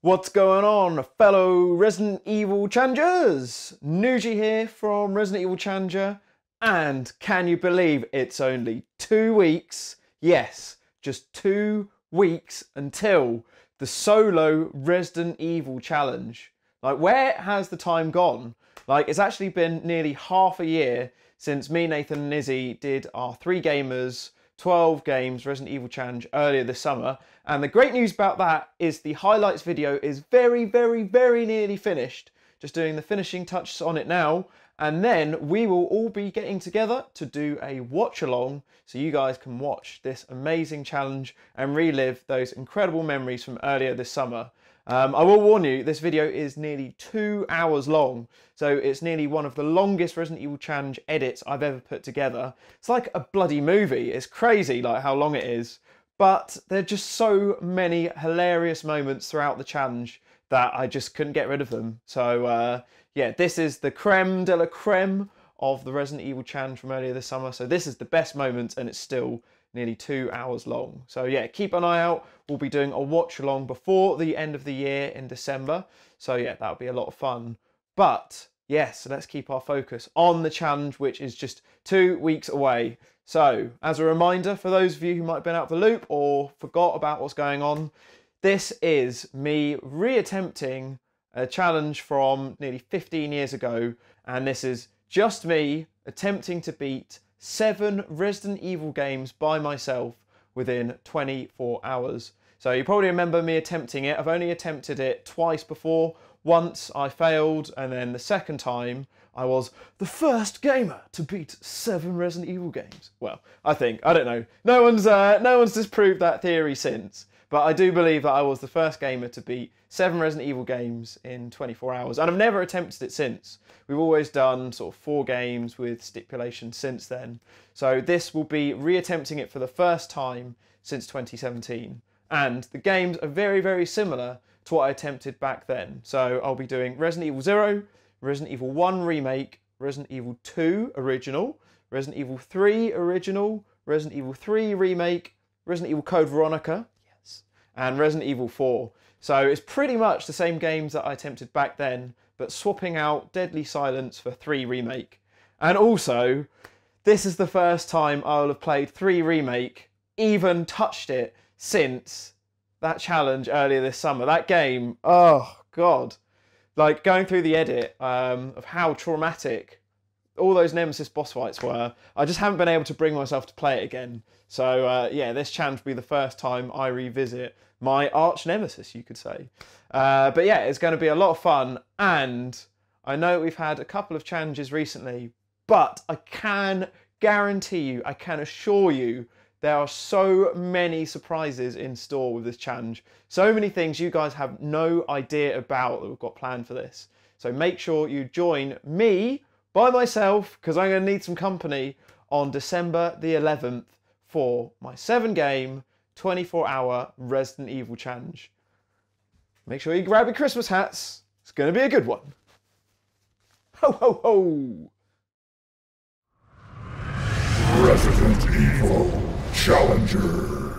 What's going on, fellow Resident Evil challengers? Nougie here from Resident Evil Challenger, and can you believe it's only two weeks? Yes, just two weeks until the solo Resident Evil challenge. Like, where has the time gone? Like, it's actually been nearly half a year since me, Nathan, and Izzy did our three gamers 12 games Resident Evil Challenge earlier this summer. And the great news about that is the highlights video is very, very, very nearly finished. Just doing the finishing touches on it now. And then we will all be getting together to do a watch along so you guys can watch this amazing challenge and relive those incredible memories from earlier this summer. Um, I will warn you, this video is nearly two hours long, so it's nearly one of the longest Resident Evil Challenge edits I've ever put together. It's like a bloody movie. It's crazy like how long it is, but there are just so many hilarious moments throughout the challenge that I just couldn't get rid of them. So uh, yeah, this is the creme de la creme of the Resident Evil Challenge from earlier this summer. So this is the best moment and it's still nearly two hours long. So yeah, keep an eye out. We'll be doing a watch along before the end of the year in December. So yeah, that'll be a lot of fun. But yes, let's keep our focus on the challenge, which is just two weeks away. So as a reminder for those of you who might have been out of the loop or forgot about what's going on, this is me reattempting a challenge from nearly 15 years ago. And this is just me attempting to beat seven Resident Evil games by myself within 24 hours. So you probably remember me attempting it. I've only attempted it twice before. Once I failed, and then the second time I was the first gamer to beat seven Resident Evil games. Well, I think I don't know. No one's uh, no one's disproved that theory since. But I do believe that I was the first gamer to beat seven Resident Evil games in 24 hours, and I've never attempted it since. We've always done sort of four games with stipulation since then. So this will be reattempting it for the first time since 2017. And the games are very, very similar to what I attempted back then. So I'll be doing Resident Evil 0, Resident Evil 1 Remake, Resident Evil 2 Original, Resident Evil 3 Original, Resident Evil 3 Remake, Resident Evil Code Veronica, and Resident Evil 4. So it's pretty much the same games that I attempted back then, but swapping out Deadly Silence for 3 Remake. And also, this is the first time I'll have played 3 Remake, even touched it, since that challenge earlier this summer. That game, oh god. Like going through the edit um, of how traumatic all those Nemesis boss fights were. I just haven't been able to bring myself to play it again. So uh, yeah, this challenge will be the first time I revisit my arch nemesis, you could say. Uh, but yeah, it's going to be a lot of fun, and I know we've had a couple of challenges recently, but I can guarantee you, I can assure you, there are so many surprises in store with this challenge. So many things you guys have no idea about that we've got planned for this. So make sure you join me by myself because I'm going to need some company on December the 11th for my seven game, 24 hour Resident Evil challenge. Make sure you grab your Christmas hats. It's going to be a good one. Ho ho ho! Resident Evil Challenger.